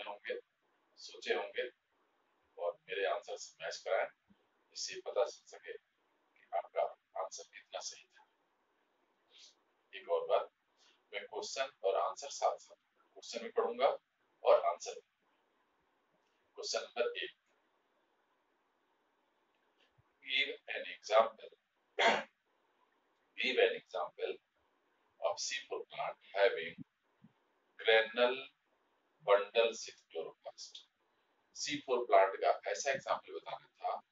अपने होंगे सोचे होंगे और मेरे आंसर से मैच कराएँ, इससे पता चल सके कि आपका आंसर कितना सही था। एक और बात, मैं क्वेश्चन और आंसर साथ साथ क्वेश्चन भी पढ़ूँगा और आंसर क्वेश्चन नंबर एक give an example. Give an example of C4 plant having granule ऐसा एग्जांपल बताना था,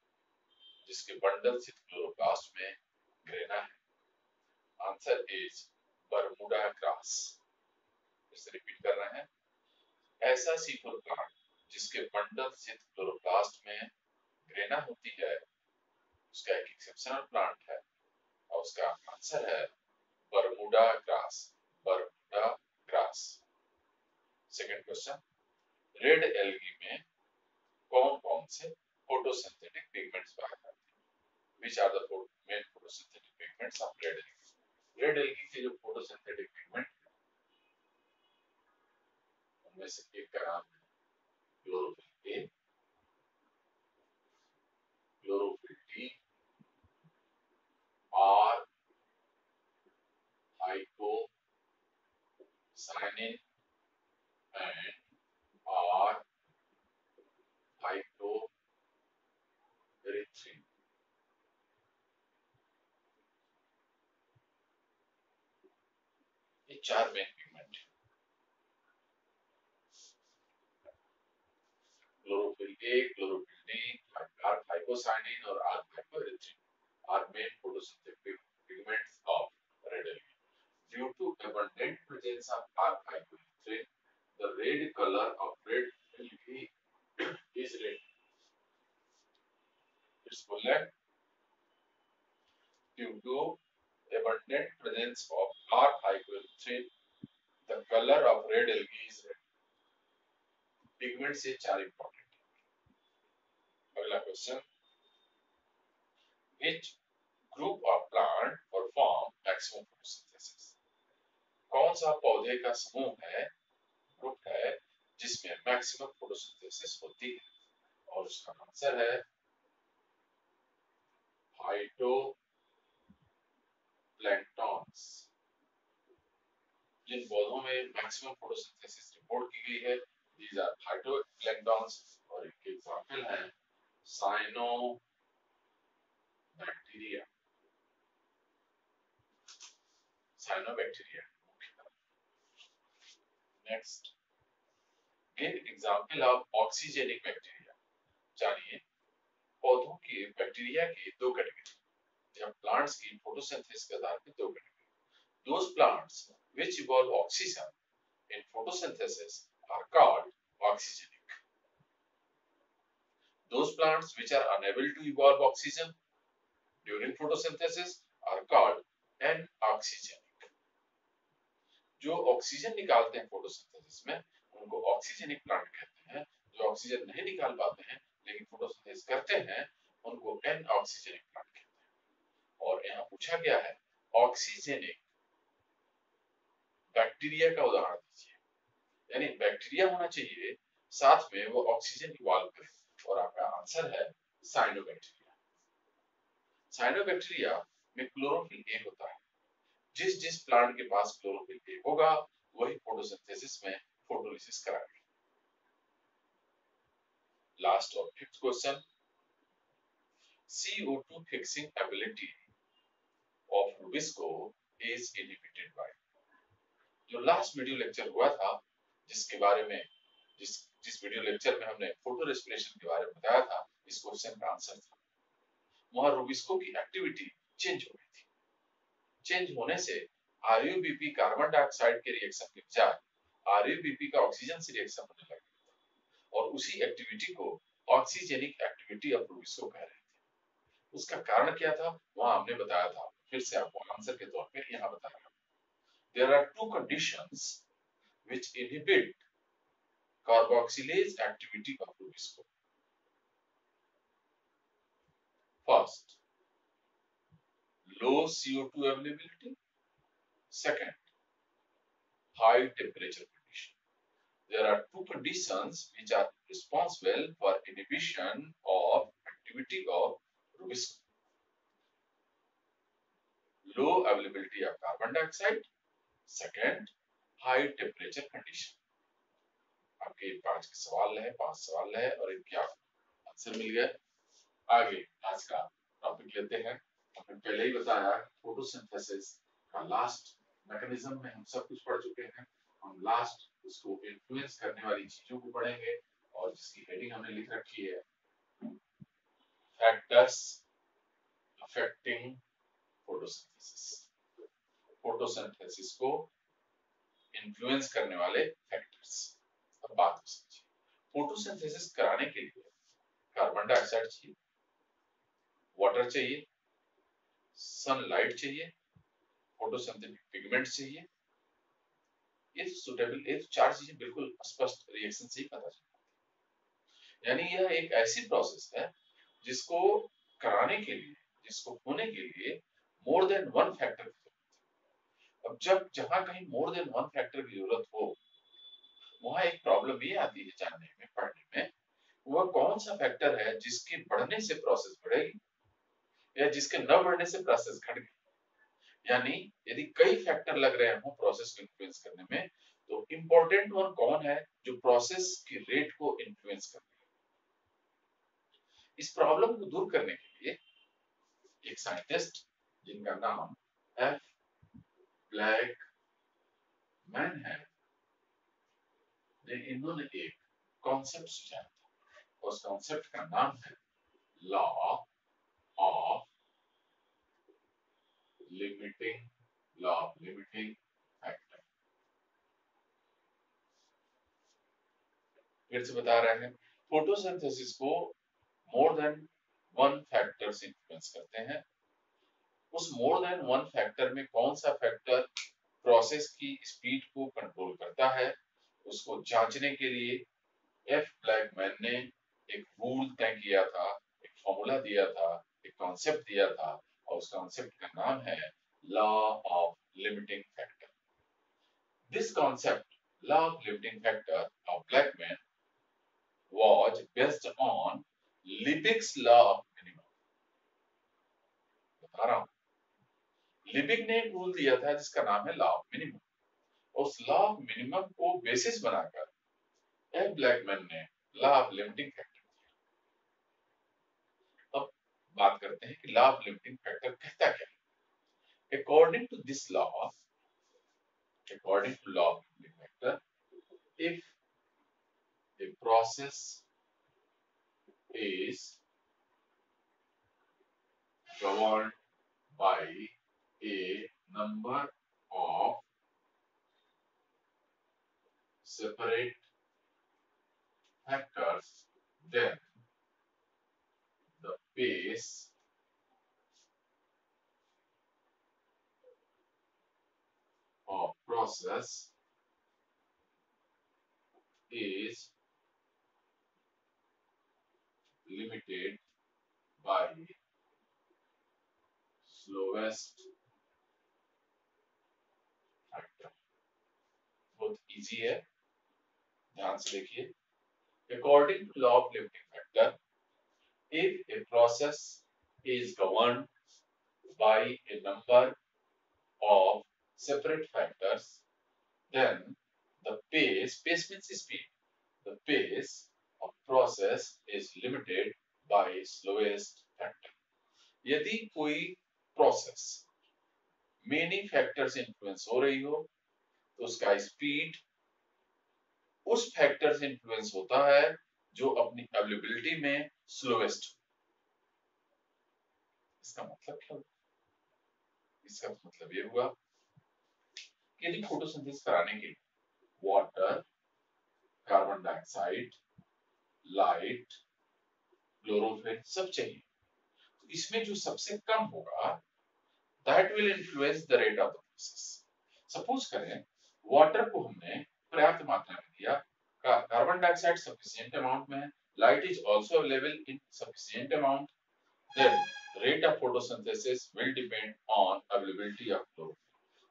जिसके बंडल स्थित क्लोरोप्लास्ट में ग्रेना है। आंसर इज़ बरमुडा ग्रास इसे रिपीट कर रहे हैं। ऐसा C4 प्लांट जिसके बंडल स्थित क्लोरोप्लास्ट में ग्रेना होती है, उसका एक एक्सेप्शनल प्लांट है और उसका आंसर है Bermuda grass Bermuda grass second question red algae में कौन कौन से फोटोसिंथेटिक पिगमेंट्स पाए जाते हैं? Which are the main photosynthetic pigments of red algae red algae के जो फोटोसिंथेटिक पिगमेंट उनमें से एक का नाम है chlorophyll a chlorophyll d R hypocyanin and R phytoerythrin. ये चार main pigment chlorophyll a chlorophyll d R hypocyanin और R hypoerythrin are main photosynthetic pigments of red algae due to abundant presence of R-hypoerythrin, the red color of red algae is red. It's bullet. Due to abundant presence of R-hypoerythrin, the color of red algae is red. Pigment से चार important. अगला question. Which group of plant perform maximum photosynthesis? कौन सा पौधे का समूह है group है जिसमें मैक्सिमम फोटोसिंथेसिस होती है और उसका आंसर है फाइटो प्लैंक्टॉन्स जिन पौधों में मैक्सिमम फोटोसिंथेसिस रिपोर्ट की गई है दीज आर फाइटो प्लैंक्टॉन्स और इनके एग्जांपल हैं cyanobacteria cyanobacteria next give example of oxygenic bacteria जानिए, पौधों के बैक्टीरिया के दो कैटेगरी या प्लांट्स की फोटोसिंथेसिस के आधार पर दो category those plants which evolve oxygen in photosynthesis are called oxygenic those plants which are unable to evolve oxygen during photosynthesis are called anoxygenic जो ऑक्सीजन निकालते हैं फोटोसिंथेसिस में उनको ऑक्सीजनिक प्लांट कहते हैं जो ऑक्सीजन नहीं निकाल पाते हैं लेकिन फोटोसिंथेसिस करते हैं उनको एन ऑक्सीजनिक प्लांट कहते हैं और यहाँ पूछा गया है ऑक्सीजनिक बैक्टीरिया का उदाहरण दीजिए। यानी बैक्टीरिया होना चाहिए, साथ में वो ऑक्सीजन इवॉल्व करे और आपका आंसर है साइनोबैक्टीरिया साइनोबैक्टीरिया में क्लोरोफिल ए होता है। जिस जिस प्लांट के पास क्लोरोफिल ए होगा, वही फोटोसिंथेसिस में फोटोलिसिस कराएगा। लास्ट और fifth question CO2 fixing ability of Rubisco is inhibited by. जो लास्ट वीडियो लेक्चर हुआ था, जिसके बारे में, जिस जिस वीडियो लेक्चर में हमने फ़ोटो रेस्पिरेशन के बारे में बताया था, इस क्वेश्चन का आंसर था। वहाँ रूबिस्को की एक्टिविटी चेंज हो गई थी। चेंज होने से आरयूबीपी कार्बन डाइऑक्साइड के रिएक्शन के बजाय आरयूबीपी का ऑक्सीजन से रिएक्शन होने लगा। और उसी एक्टिविटी को ऑक्सीजेनिक एक्टिविटी ऑफ़ रूबिस्को कह रहे थे। उसका कारण क्या था? वहाँ हमने बताया था। फिर से आपको आंसर के तौर पर यहाँ बताना है। There are two condition which inhibit carboxylase activity of first low CO2 availability second high temperature condition there are two condition which are responsible for inhibition of activity of rubisco Low availability of carbon dioxide. Second, high temperature condition आपके पाँच के सवाल है पाँच सवाल है और इनके आपको आंसर मिल गए। आगे आज का टॉपिक लेते हैं। हमने पहले ही बताया फोटोसिंथेसिस का लास्ट मैकेनिज्म में हम सब कुछ पढ़ चुके हैं। हम लास्ट उसको इन्फ्लुएंस करने वाली चीज़ों को पढ़ेंगे और जिसकी हेडिंग हमने लिख रखी है। फैक्टर्स अफेक्टिंग फोटोसिंथेसिस फोटोसिंथेसिस को इन्फ्लुएंस करने वाले फैक्टर्स अब बात समझिए फोटोसिंथेसिस कराने के लिए कार्बन डाइऑक्साइड चाहिए वाटर चाहिए सनलाइट चाहिए फोटोसिंथेटिक पिगमेंट चाहिए। ये सुटेबल ये चार चीज़ें बिल्कुल स्पष्ट रिएक्शन से ही पता चलती यानी यह एक ऐसी प्रोसेस है जिसको कराने के लिए, जिसको होने के लिए मोर देन वन फैक्टर अब जब जहाँ कहीं मोर देन वन फैक्टर की ज़रूरत हो, वहाँ एक प्रॉब्लम ये आती है जानने में, पढ़ने में, वह कौन सा फैक्टर है जिसके बढ़ने से प्रोसेस बढ़ेगी, या जिसके न बढ़ने से प्रोसेस घट गई? यानी यदि कई फैक्टर लग रहे हो प्रोसेस को इन्फ्लुएंस करने में तो इंपॉर्टेंट वन कौन है जो प्रोसेस की रेट को इन्फ्लुएंस कर इस प्रॉब्लम को दूर करने के लिए एक साइंटिस्ट जिनका नाम एफ़ ब्लैक मैन है इन्होंने एक कॉन्सेप्ट सुझाया था। उस कॉन्सेप्ट का नाम है law of limiting law of limiting factor फिर से बता रहे हैं फोटोसिंथेसिस को more than one factors influence करते हैं। उस मोर देन वन फैक्टर में कौन सा फैक्टर प्रोसेस की स्पीड को कंट्रोल करता है, उसको जांचने के लिए एफ़ ब्लैकमैन ने एक रूल तय किया था, एक फॉर्मूला दिया था, एक कॉन्सेप्ट दिया था और उस कॉन्सेप्ट का नाम है law of limiting factor this concept law of limiting factor of Blackman was based on Liebig's law of minimum. बता रहा हूँ लिबिक ने एक रूल दिया था जिसका नाम है लॉ ऑफ़ मिनिमम उस लॉ ऑफ़ मिनिमम को बेसिस बनाकर एफ़ ब्लैकमैन ने लॉ ऑफ़ लिमिटिंग फैक्टर दिया। अब बात करते हैं कि लॉ ऑफ़ लिमिटिंग फैक्टर कहता क्या है। According to this law according to law of limiting factor, if a process is governed by a number of separate factors, then the pace of process is limited by slowest बहुत easy है। ध्यान से देखिए। According to law of limiting factor if a process is govern by a number of separate factors then the pace pace means speed the pace of process is limited by slowest factor यदि कोई process many factors influence हो रही हो तो उसका speed उस factor से influence होता है जो अपनी अवेलेबिलिटी में स्लोएस्ट इसका मतलब क्या इसका मतलब ये हुआ कि यदि फोटोसिंथेसिस कराने के water carbon dioxide light chlorophyll सब चाहिए तो इसमें जो सबसे कम होगा that will influence the rate of the process suppose करें वाटर को हमने पर्याप्त मात्रा में दिया। कार्बन डाइऑक्साइड सफिशिएंट अमाउंट में है। Light is also available in sufficient amount. Then, rate of photosynthesis will depend on availability of chlorophyll.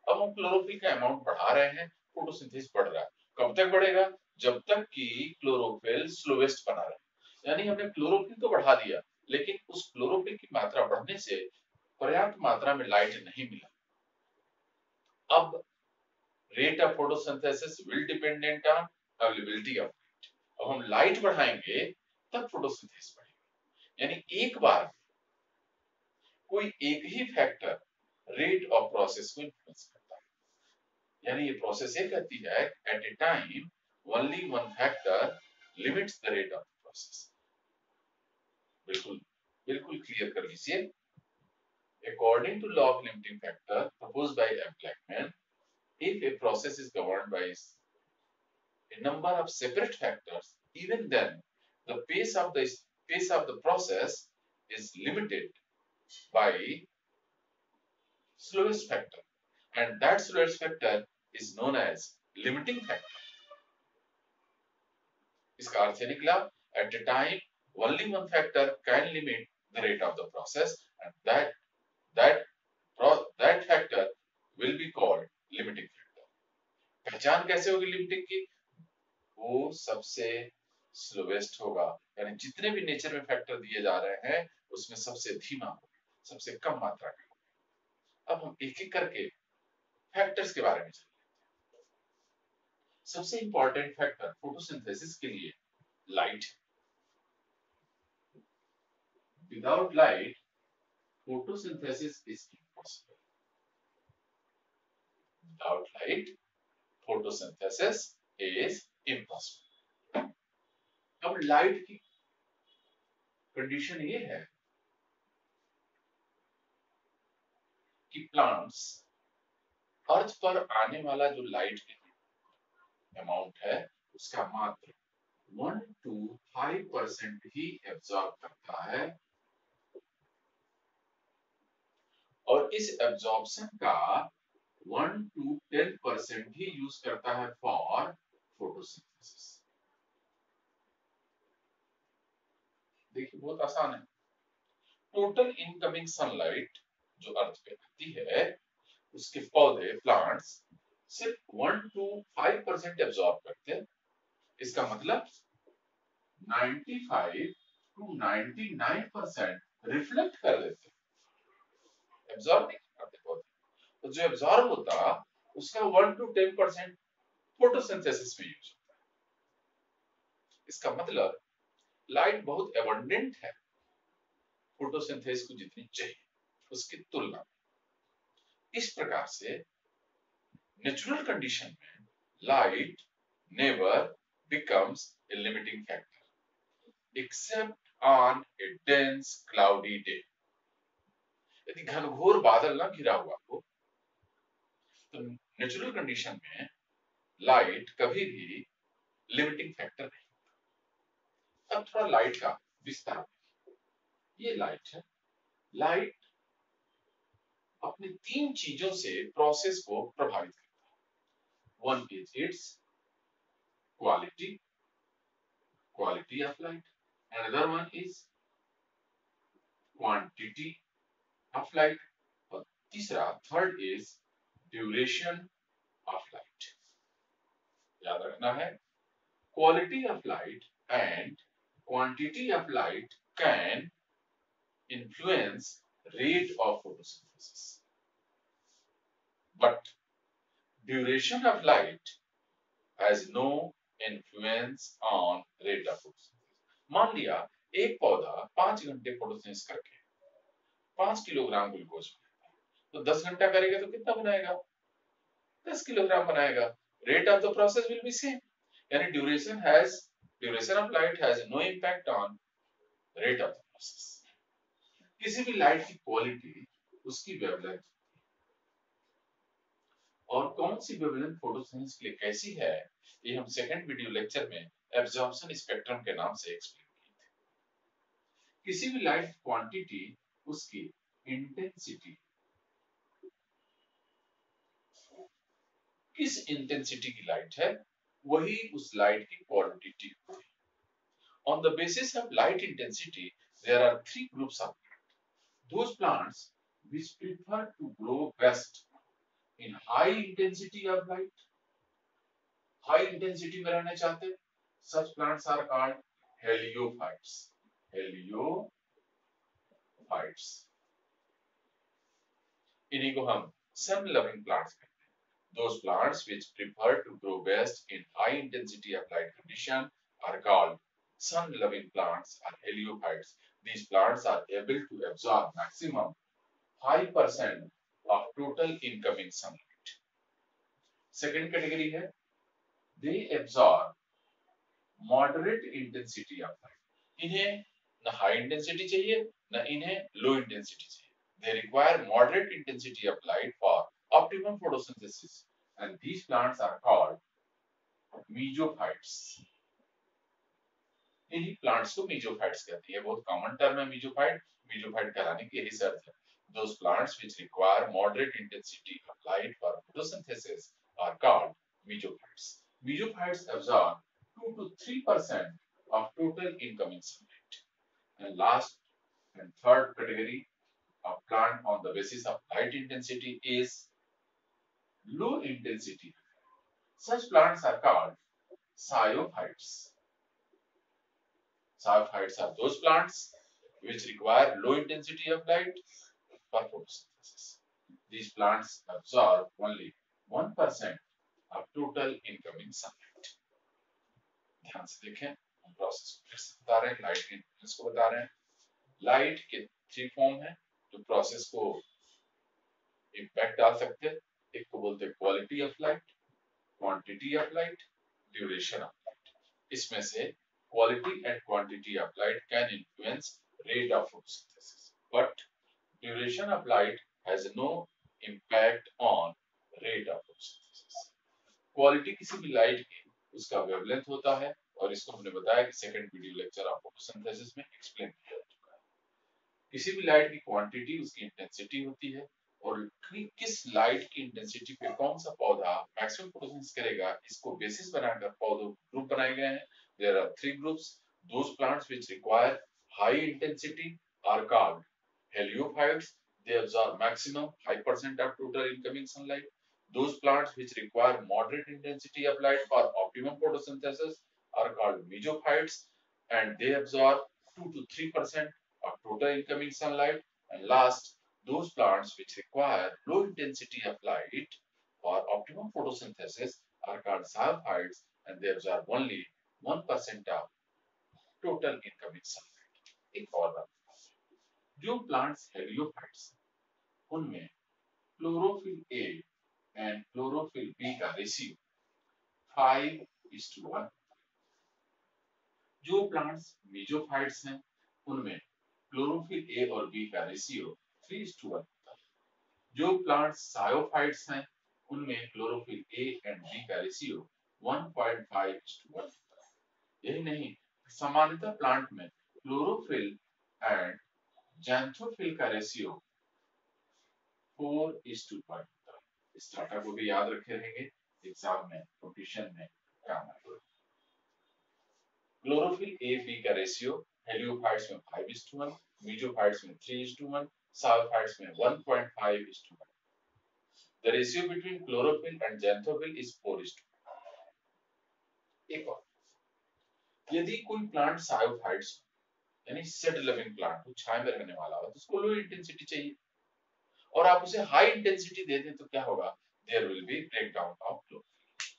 अब हम क्लोरोफिल का अमाउंट बढ़ा रहे हैं। फोटोसिंथेसिस बढ़ रहा है। कब तक बढ़ेगा? जब तक कि क्लोरोफिल स्लोवेस्ट बना रहे। यानी हमने क्लोरोफिल तो बढ़ा दिया, लेकिन उस क्लोरोफिल की मात्रा बढ़ने से पर्याप्त मात्रा में लाइट नहीं मिला। अब rate of photosynthesis will dependent on availability of light अब हम लाइट बढ़ाएँगे तब फोटोसिंथेसिस बढ़ेगा। यानी एक बार कोई एक ही फैक्टर रेट ऑफ़ प्रोसेस को इन्फ्लुएंस करता है। यानी ये प्रोसेस ये कहती है at a time only one factor limits the rate of process बिल्कुल बिल्कुल क्लियर कर लीजिए। According to law of limiting factor proposed by. Blackman, if a process is governed by a number of separate factors, even then the pace of the pace of the process is limited by slowest factor and that slowest factor is known as limiting factor. इसका अर्थ निकला at a time only one factor can limit the rate of the process and that that that factor will be called limiting factor. पहचान कैसे होगी limiting की? वो सबसे slowest होगा। यानी जितने भी नेचर में फैक्टर दिए जा रहे हैं, उसमें सबसे धीमा होगा, सबसे कम मात्रा का अब हम एक एक करके फैक्टर्स के बारे में सबसे इंपॉर्टेंट फैक्टर फोटोसिंथेसिस के लिए light without light photosynthesis is impossible. Without light, photosynthesis is impossible. अब लाइट की कंडीशन ये है कि प्लांट्स अर्थ पर आने वाला जो लाइट अमाउंट है उसका मात्र वन टू फाइव परसेंट ही एब्जॉर्ब करता है और इस एब्जॉर्प्शन का वन टू टेन परसेंट ही यूज़ करता है फॉर फोटोसिंथेसिस देखिए, बहुत आसान है। टोटल इनकमिंग सनलाइट जो अर्थ पे आती है, उसके पौधे प्लांट्स सिर्फ़ one to five percent absorb करते हैं। इसका मतलब 95 टू 99 परसेंट रिफ्लेक्ट कर देते हैं। एब्जॉर्ब नहीं करते पौधे। तो जो एब्जॉर्ब होता, उसका one to ten percent photosynthesis में यूज़ होता है। इसका मतलब लाइट बहुत एबंडेंट है। फोटोसिंथेसिस को जितनी चाहिए, उसकी तुलना में। इस प्रकार से नेचुरल कंडीशन में light never becomes a limiting factor, except on a dense, cloudy day यदि घनघोर बादल ना घिरा हुआ हो तो नेचुरल कंडीशन में लाइट कभी भी लिमिटिंग फैक्टर नहीं अब थोड़ा लाइट का विस्तार ये लाइट है। लाइट अपनी तीन चीज़ों से प्रोसेस को प्रभावित करता है। One is its quality quality of light. Another one is quantity of light. और तीसरा third is duration of light याद रखना है quality of light and quantity of light can influence rate of photosynthesis. But duration of light has no influence on rate of photosynthesis. मान लिया, एक पौधा पाँच घंटे फोटोसिंथेसिस करके, पाँच किलोग्राम ग्लूकोज बनाता है तो दस घंटा करेगा तो कितना बनाएगा? दस किलोग्राम बनाएगा। Rate of the process will be same यानी duration has duration of light has no impact on rate of the process किसी भी लाइट की क्वालिटी उसकी वेवलेंथ और कौन सी वेवलेंथ फोटोसिंथेसिस के लिए कैसी है, ये हम सेकंड वीडियो लेक्चर में एब्जॉर्प्शन स्पेक्ट्रम के नाम से एक्सप्लेन किए थे। किसी भी लाइट क्वांटिटी उसकी इंटेंसिटी किस इंटेंसिटी की लाइट है, वही उस लाइट की क्वांटिटी होती on the basis of light intensity there are three groups plants which prefer to grow best in high intensity of light high intensity में रहना चाहते such plants are called heliophytes heliophytes इन्हीं को हम sun loving plants कहते those plants which prefer to grow best in high intensity of light condition are called sun loving plants are heliophytes these plants are able to absorb maximum 5% of total incoming sunlight. Second category है they absorb moderate intensity of light. इन्हें न high intensity चाहिए न इन्हें low intensity चाहिए. They require moderate intensity of light for optimum photosynthesis and these plants are called mesophytes. इन्हीं plants को mesophytes कहते हैं बहुत कॉमन टर्म है मीजोफाइट मीजोफाइट कहलाने की यही अर्थ है those plants which require moderate intensity of light for photosynthesis are called mesophytes mesophytes absorb 2 to 3% of total incoming sunlight and last and third category of plant on the basis of light intensity is low intensity such plants are called psiophytes Saprophytes are those plants which require low intensity of light for photosynthesis. These plants absorb only 1% of total incoming sunlight. ध्यान से देखें हम process को फिर से बता रहे हैं लाइट के इंफ्लुएंस को बता रहे हैं लाइट के थ्री फॉर्म है जो प्रोसेस को इम्पैक्ट डाल सकते हैं एक को बोलते हैं quality of light quantity of light duration of light इसमें से quality and quantity of light can influence rate of photosynthesis. But duration of light has no impact on rate of photosynthesis. Quality किसी भी light की, उसका wavelength होता है और इसको हमने बताया कि second video lecture of photosynthesis में एक्सप्लेन किया जा चुका है किसी भी लाइट की क्वांटिटी उसकी इंटेंसिटी होती है और किस लाइट की इंटेंसिटी पे कौन सा पौधा मैक्सिमम फोटोसिंथेसिस करेगा इसको बेसिस बनाकर पौधों ग्रुप बनाए गए हैं There are three groups. Those plants which require high intensity are called heliophytes. They absorb maximum 5% of total incoming sunlight. Those plants which require moderate intensity of light for optimum photosynthesis are called mesophytes and they absorb 2 to 3% of total incoming sunlight. And last, those plants which require low intensity of light for optimum photosynthesis are called xylophytes and they absorb only one percent of total incoming sunlight एक और बात जो plants heliophytes उनमें chlorophyll a and chlorophyll b का ratio five is to one जो plants mesophytes हैं उनमें chlorophyll a और बी का रेशियो थ्री वन जो प्लांट्स सायोफाइट्स हैं, उनमें क्लोरोफिल ए एंड बी का रेशियो 1.5 टू वन यही नहीं, सामान्यतः प्लांट में क्लोरोफिल एंड जैंथोफिल का ratio four is to one इस डाटा को भी याद रखे रहेंगे एग्ज़ाम में कंपटीशन में काम आएगा। क्लोरोफिल ए बी का रेशियो हेलियोफाइट्स में five is to one mesophytes में three is to one sciophytes में one point five is to one The ratio between chlorophyll and xanthophyll is 4 is to एक और। यदि कोई प्लांट सायोफाइट्स यानी said living plant हो छाया में रहने वाला हो तो उसको लो इंटेंसिटी चाहिए। और आप उसे हाई इंटेंसिटी दे दें तो क्या होगा? There will be break down of chlorophyll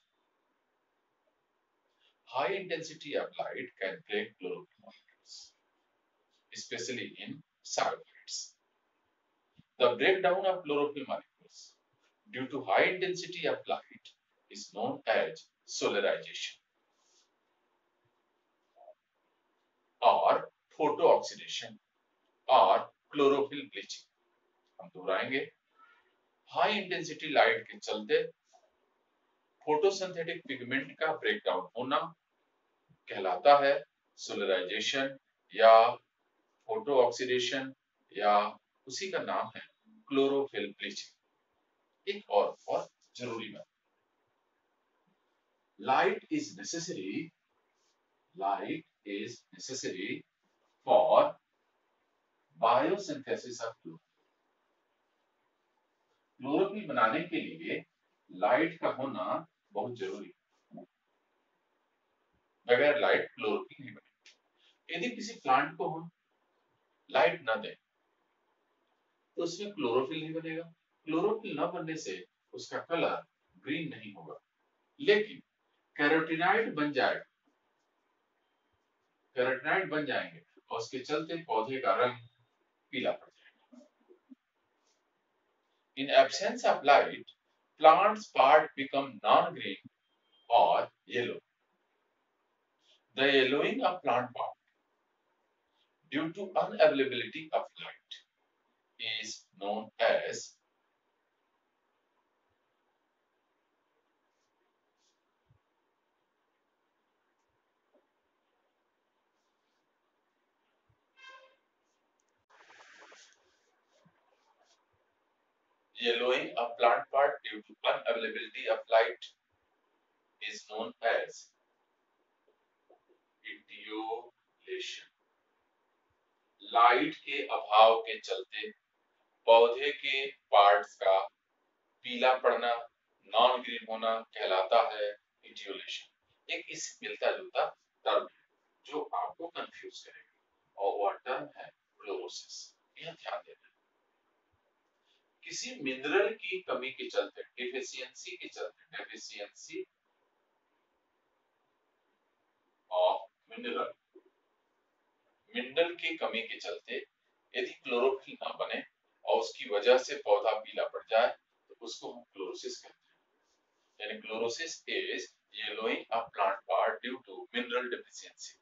high intensity light can break chlorophyll especially in cyanoids. The breakdown of chlorophyll molecules due to high intensity of light is known as solarization. Photooxidation और chlorophyll bleaching हम दोहराएँगे high intensity light के चलते photosynthetic pigment का breakdown होना कहलाता है solarization या फ़ोटो ऑक्सीडेशन या उसी का नाम है क्लोरोफिल ब्लीचिंग एक और बहुत ज़रूरी बात। Light is necessary light is necessary for biosynthesis of chlorophyll chlorophyll बनाने के लिए लाइट का होना बहुत ज़रूरी बगैर लाइट क्लोरोफिल नहीं बनेगी। यदि किसी प्लांट को हम लाइट ना दें तो उसमें क्लोरोफिल नहीं बनेगा। क्लोरोफिल न बनने से उसका कलर ग्रीन नहीं होगा। लेकिन कैरोटीनाइड बन जाए कैरोटीनाइड बन जाएँगे और उसके चलते पौधे का रंग पीला पड़ जाएगा। In absence of light plants part become non green और yellow the yellowing of plant part due to unability of light is known as Yellowing a plant part due to unavailability of light is known as etiolation. Light के अभाव के चलते पौधे के parts का पीला पड़ना नॉन ग्रीन होना कहलाता है इटियोलेशन एक इस मिलता जुलता टर्म है जो आपको कंफ्यूज करेगा। और वह टर्म है क्लोरोसिस यह ध्यान देना। किसी मिनरल की कमी के चलते डिफिशियंसी के चलते डेफिशिएंसी ऑफ़ मिनरल मिनरल की कमी के चलते यदि क्लोरोफिल ना बने और उसकी वजह से पौधा पीला पड़ जाए तो उसको हम क्लोरोसिस कहते हैं। यानी chlorosis is yellowing a plant part due to mineral deficiency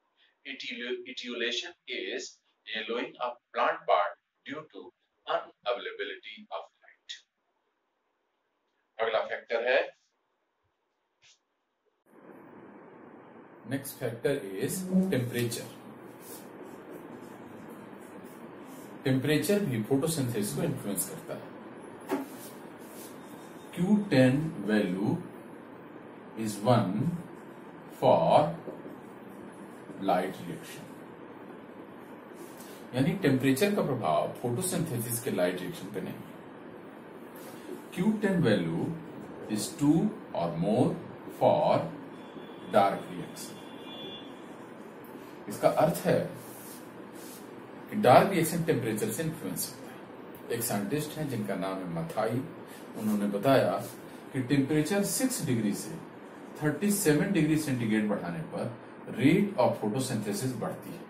etiolation is yellowing a plant part due to unavailability of light अगला फैक्टर है। Next factor is temperature temperature भी फोटोसिंथेसिस को इन्फ्लुएंस करता है। Q10 value is one for light reaction यानी temperature का प्रभाव photosynthesis के लाइट रिएक्शन पे नहीं Q10 value is 2 or more for dark reaction. इसका अर्थ है कि डार्क रिएक्शन टेम्परेचर से इन्फ्लुएंस होता है। एक साइंटिस्ट हैं जिनका नाम है मथाई। उन्होंने बताया कि टेम्परेचर 6 डिग्री से 37 डिग्री सेंटीग्रेड बढ़ाने पर रेट ऑफ़ फोटोसिंथेसिस बढ़ती है।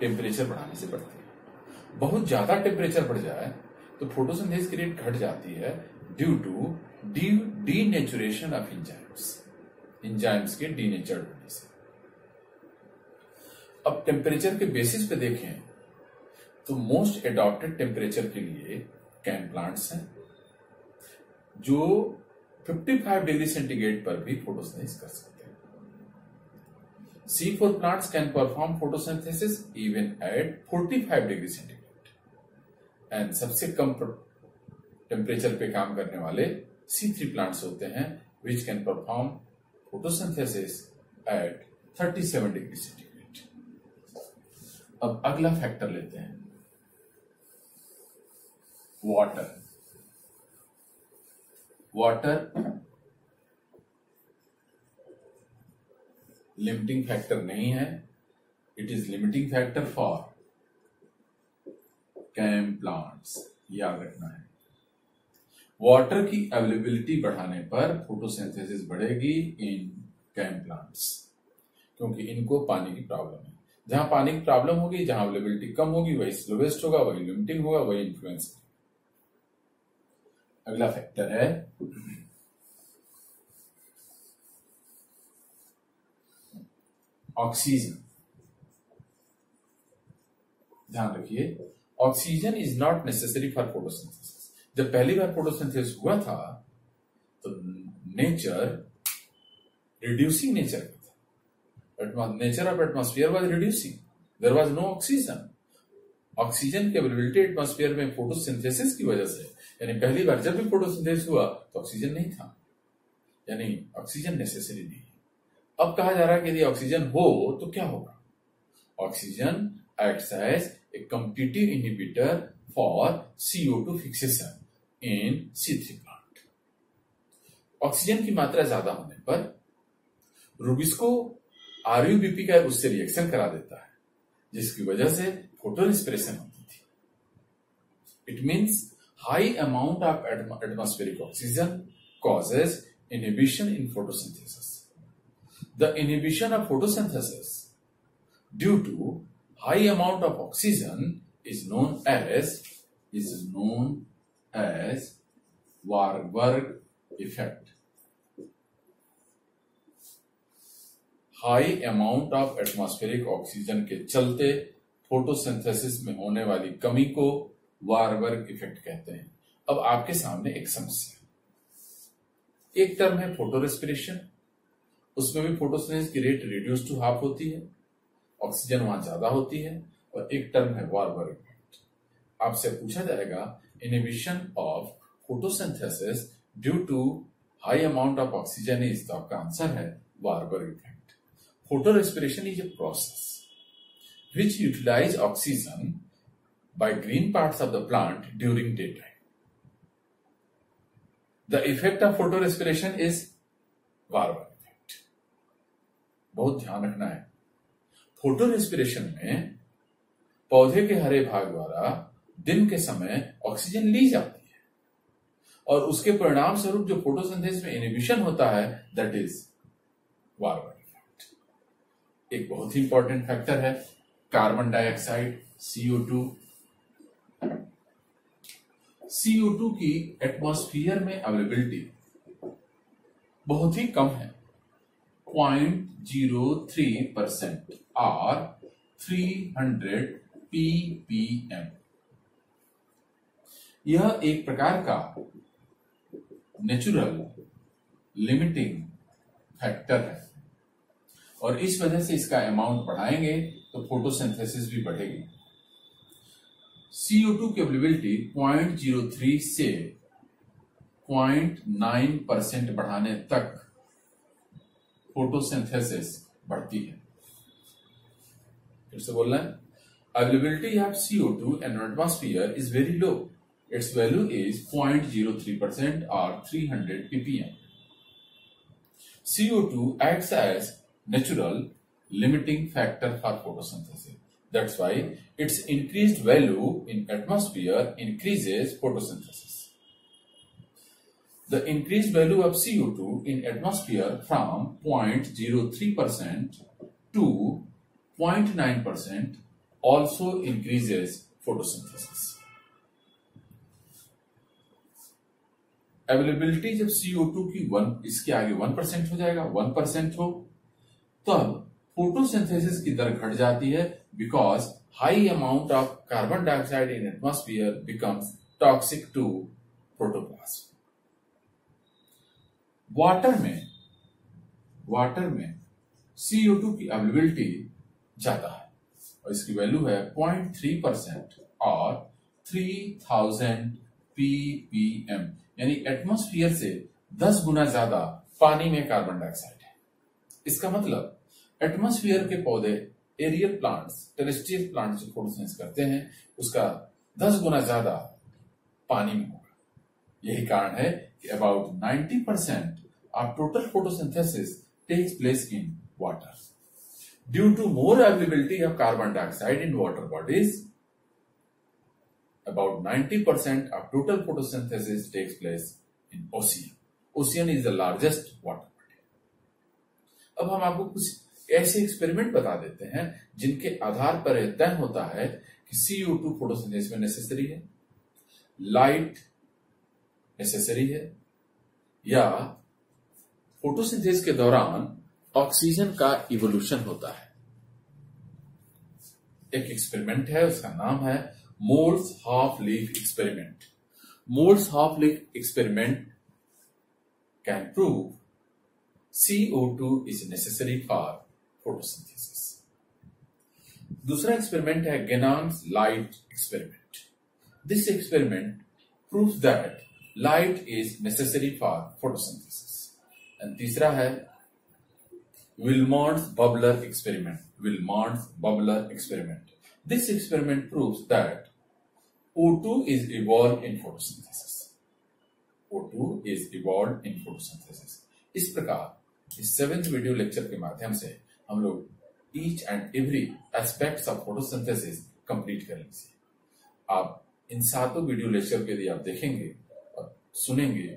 टेम्परेचर बढ़ाने से बढ़ती है। बहुत ज़्यादा टेम्परेचर बढ़ जाए तो फोटोसिंथेसिस की रेट घट जाती है due to de denaturation of enzymes enzymes के डीनेचर्ड होने से। अब टेम्परेचर के बेसिस पे देखें। तो मोस्ट एडॉप्टेड टेम्परेचर के लिए कैन प्लांट्स हैं, जो 55 डिग्री सेंटीग्रेड पर भी फोटोसिंथेसिस कर सकते हैं। C four plants can perform photosynthesis even at 45 degree centigrade and सबसे कम टेम्परेचर पे काम करने वाले सी थ्री प्लांट्स होते हैं which can perform photosynthesis at 37 degree centigrade अब अगला फैक्टर लेते हैं। वाटर वाटर लिमिटिंग फैक्टर नहीं है. It is limiting factor for CAM plants याद रखना है. वाटर की अवेलेबिलिटी बढ़ाने पर फोटोसिंथेसिस बढ़ेगी इन कैम प्लांट्स क्योंकि इनको पानी की प्रॉब्लम है. जहाँ पानी की प्रॉब्लम होगी, जहाँ अवेलेबिलिटी कम होगी, वही स्लोवेस्ट होगा, वही लिमिटिंग होगा, वही इन्फ्लुएंस अगला फैक्टर है। ऑक्सीजन ध्यान रखिए oxygen is not necessary for photosynthesis जब पहली बार फोटोसिंथेसिस हुआ था तो nature reducing nature nature of atmosphere was reducing there was no oxygen oxygen की अवेलेबिलिटी एटमॉस्फेयर में फोटोसिंथेसिस की वजह से, यानी पहली बार जब भी फोटोसिंथेसिस हुआ तो ऑक्सीजन नहीं था। यानी ऑक्सीजन नेसेसरी नहीं अब कहा जा रहा है कि यदि ऑक्सीजन हो तो क्या होगा? Oxygen acts as a competitive inhibitor for CO2 fixation in C3 plant. Oxygen की मात्रा ज़्यादा होने पर रूबिस्को आरयूबीपी का उससे रिएक्शन करा देता है, जिसकी वजह से फ़ोटो रेस्पिरेशन होती थी it means high amount of atmospheric oxygen causes inhibition in photosynthesis. The inhibition of photosynthesis due to high amount of oxygen is known as is known as Warburg effect. High amount of atmospheric oxygen के चलते photosynthesis में होने वाली कमी को Warburg effect कहते हैं। अब आपके सामने एक समस्या एक टर्म है फ़ोटो रेस्पिरेशन उसमें भी फोटोसिंथेसिस की रेट रिड्यूस टू हाफ़ होती है ऑक्सीजन वहाँ ज़्यादा होती है और एक टर्म है वारबर्ग इफ़ेक्ट आपसे पूछा जाएगा inhibition of photosynthesis due to high amount of oxygen is तो आपका आंसर है Warburg effect photorespiration is a process which utilize oxygen by green parts of the plant during daytime. The effect of photo respiration is Warburg effect. बहुत ध्यान रखना है photo respiration में पौधे के हरे भाग द्वारा दिन के समय ऑक्सीजन ली जाती है और उसके परिणाम स्वरूप जो फोटोसिंथेसिस में इनिबिशन होता है दैट इज़ वार्बर एक बहुत ही इंपॉर्टेंट फैक्टर है carbon dioxide CO two CO two की एटमॉस्फियर में अवेलेबिलिटी बहुत ही कम है। Point zero three percent or three hundred ppm यह एक प्रकार का नेचुरल लिमिटिंग फैक्टर है। और इस वजह से इसका अमाउंट बढ़ाएँगे तो फोटोसिंथेसिस भी बढ़ेगी। CO two capability CO2 zero three से 0.9 परसेंट बढ़ाने तक फोटोसिंथेसिस बढ़ती है। फिर से बोलना है। Availability of CO two in atmosphere is very low its value is 0.03 percent और three hundred ppm CO two acts as natural limiting factor for photosynthesis. That's why its increased value in atmosphere increases photosynthesis. The increased value of CO2 in atmosphere from 0.03% to 0.9% also increases photosynthesis. Availability जब CO2 की one इसके आगे one percent हो जाएगा one percent हो तब photosynthesis की दर घट जाती है because high amount of carbon dioxide in atmosphere becomes toxic to protoplasm water में वाटर में CO2 की अवेलेबिलिटी ज़्यादा है और इसकी वैल्यू है 0.3 परसेंट और 3000 ppm यानी एटमोस्फियर से 10 गुना ज़्यादा पानी में कार्बन डाइऑक्साइड है। इसका मतलब एटमोस्फियर के पौधे एरियल प्लांट्स टेरेस्ट्रियल प्लांट्स जो फोटोसिंथेसिस करते हैं, उसका 10 गुना ज़्यादा पानी में होगा यही कारण है कि about 90 percent of total photosynthesis takes place in water due to more availability of carbon dioxide in water bodies about 90% of total photosynthesis takes place in ocean. Ocean is the largest water body. अब हम आपको कुछ ऐसे experiment बता देते हैं, जिनके आधार पर यह तय होता है कि CO2 फोटोसिंथेसिस में नेसेसरी है लाइट नेसेसरी है, या फोटोसिंथेसिस के दौरान ऑक्सीजन का इवोल्यूशन होता है एक एक्सपेरिमेंट है, उसका नाम है Moore's half-leaf experiment. Moore's half-leaf experiment can prove CO2 is necessary for photosynthesis दूसरा एक्सपेरिमेंट है Ganong's light experiment this experiment prove that light is necessary for photosynthesis and तीसरा है Wilmott bubbler experiment Wilmott bubbler experiment this experiment prove that O2 is evolved in photosynthesis. O2 is evolved in photosynthesis. इस प्रकार इस seventh video lecture के माध्यम से हम लोग each and every aspects of photosynthesis complete कर लीजिए आप इन सातों वीडियो लेक्चर के यदि आप देखेंगे और सुनेंगे,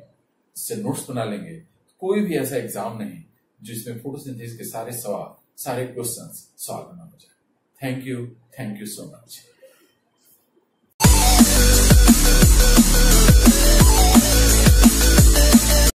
इससे नोट्स बना लेंगे। कोई भी ऐसा एग्ज़ाम नहीं जिसमें फोटोसिंथेसिस के सारे सवाल, सारे क्वेश्चंस सॉल्व ना हो जाए। Thank you thank you so much